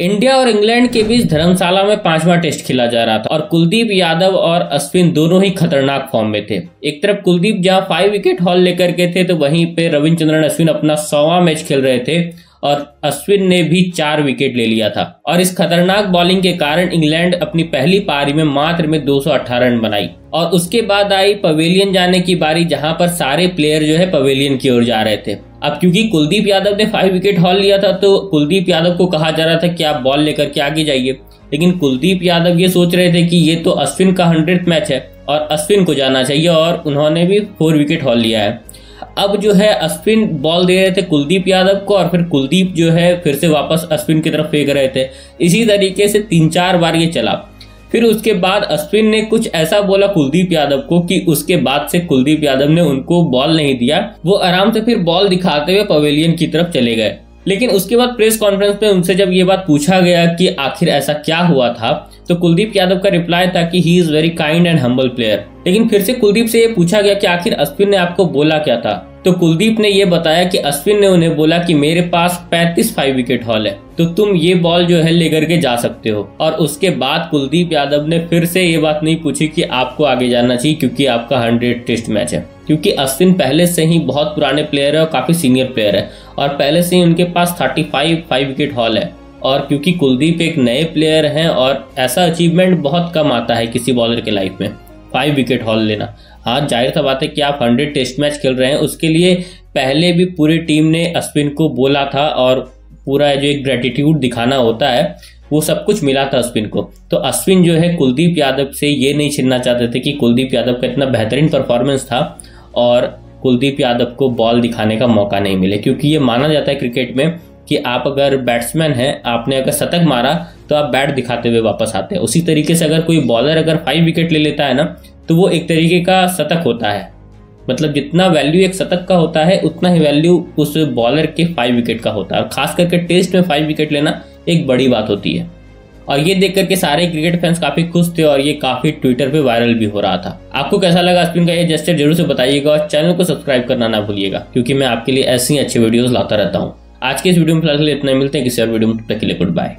India और England के बीच धर्मशाला में पांचवा टेस्ट खेला जा रहा था और कुलदीप यादव और अश्विन दोनों ही खतरनाक फॉर्म में थे। एक तरफ़ कुलदीप जहाँ फाइव विकेट हॉल लेकर के थे तो वहीं पे रविचंद्रन अश्विन अपना सौवा मैच खेल रहे थे। और अश्विन ने भी चार विकेट ले लिया था। और इस खतरनाक बॉलिंग के कारण इंग्लैंड अपनी पहली पारी में मात्र में 218 रन बनाई। और उसके बाद आई पवेलियन जाने की बारी, जहाँ पर सारे प्लेयर जो है पवेलियन की ओर जा रहे थे। अब क्योंकि कुलदीप यादव ने फाइव विकेट हॉल लिया था तो कुलदीप यादव को कहा जा रहा था कि आप बॉल लेकर के आगे जाइए। लेकिन कुलदीप यादव ये सोच रहे थे कि ये तो अश्विन का हंड्रेड मैच है और अश्विन को जाना चाहिए और उन्होंने भी फोर विकेट हॉल लिया है। अब जो है अश्विन बॉल दे रहे थे कुलदीप यादव को और फिर कुलदीप जो है फिर से वापस अश्विन की तरफ़ फेंक रहे थे। इसी तरीके से तीन चार बार ये चला। फिर उसके बाद अश्विन ने कुछ ऐसा बोला कुलदीप यादव को कि उसके बाद से कुलदीप यादव ने उनको बॉल नहीं दिया। वो आराम से फिर बॉल दिखाते हुए पवेलियन की तरफ़ चले गए। लेकिन उसके बाद प्रेस कॉन्फ्रेंस में उनसे जब ये बात पूछा गया कि आखिर ऐसा क्या हुआ था तो कुलदीप यादव का रिप्लाई था कि he is very kind and humble player लेकिन फिर से कुलदीप से ये पूछा गया कि आखिर अश्विन ने आपको बोला क्या था? तो कुलदीप ने यह बताया कि अश्विन ने उन्हें बोला कि मेरे पास 35 फाइव विकेट हॉल है। तो तुम ये बॉल जो है लेकर के जा सकते हो। और उसके बाद कुलदीप यादव ने फिर से ये बात नहीं पूछी कि आपको आगे जाना चाहिए, क्योंकि आपका हंड्रेड टेस्ट मैच है। क्योंकि अश्विन पहले से ही बहुत पुराने प्लेयर है और काफ़ी सीनियर प्लेयर है। और पहले से ही उनके पास thirty five five wicket haul है। और क्योंकि कुलदीप एक नए प्लेयर हैं और ऐसा अचीवमेंट बहुत कम आता है किसी बॉलर के लाइफ में। फाइव विकेट हॉल लेना। हाँ ज़ाहिर सा बात है कि आप हंड्रेड टेस्ट मैच खेल रहे हैं, उसके लिए पहले भी पूरी टीम ने अश्विन को बोला था और पूरा जो एक ग्रेटिट्यूड दिखाना होता है, वो सब कुछ मिला था अश्विन को। तो अश्विन जो है, कुलदीप यादव से ये नहीं छिनना चाहते थे कि कुलदीप यादव का इतना बेहतरीन परफॉर्मेंस था और कुलदीप यादव को बॉल दिखाने का मौका नहीं मिले। क्योंकि ये माना जाता है क्रिकेट में कि आप अगर बैट्समैन हैं, आपने अगर शतक मारा तो आप बैट दिखाते हुए वापस आते हैं। उसी तरीके से अगर कोई बॉलर अगर फाइव विकेट ले लेता है ना तो वो एक तरीके का शतक होता है। मतलब जितना वैल्यू एक शतक का होता है, उतना ही वैल्यू उस बॉलर के फाइव विकेट का होता है। और खास करके टेस्ट में फाइव विकेट लेना एक बड़ी बात होती है। और ये देख करके सारे क्रिकेट फैंस काफ़ी खुश थे और ये काफ़ी ट्विटर पे वायरल भी हो रहा था। आपको कैसा लगा स्पिन का ये जेस्टर ज़रूर से बताइएगा और चैनल को सब्सक्राइब करना ना भूलिएगा, क्योंकि मैं आपके लिए ऐसी अच्छी वीडियोस लाता रहता हूँ। आज के इस वीडियो में फ़िलहाल इतना मिलते हैं किसी और वीडियो में तक के लिए गुड बाय